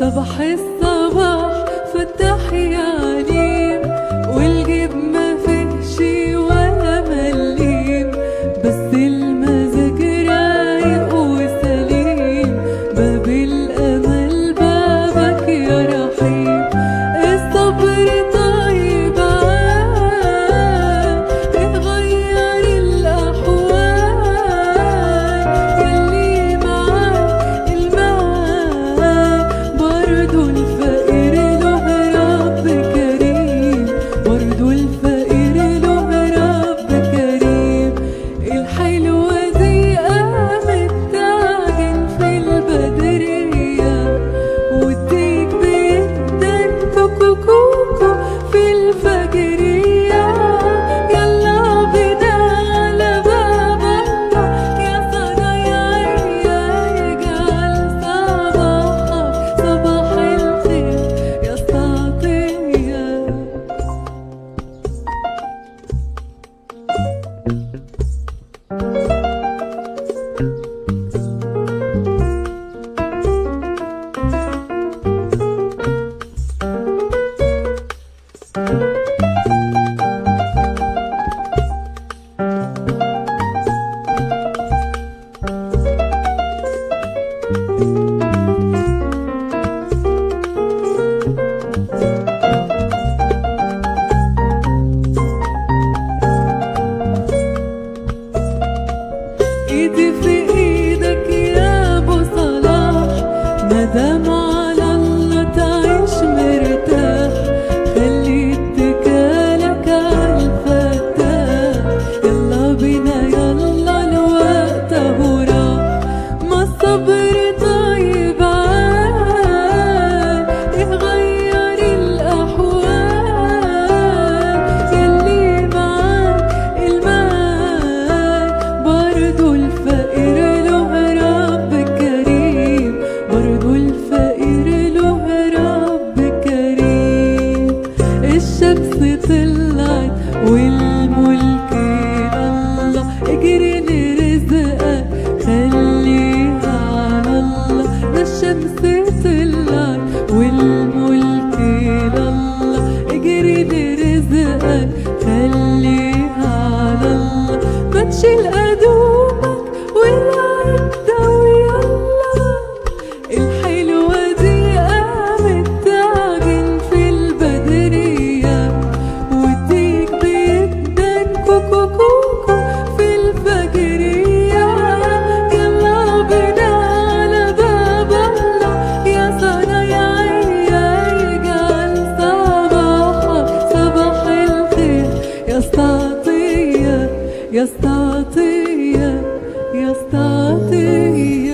صباح الصباح فتح يا عينين والجيب ما في حلو Thanks. شمسة القمر خليها على الله ما تشيل يا استعطيه يا استعطيه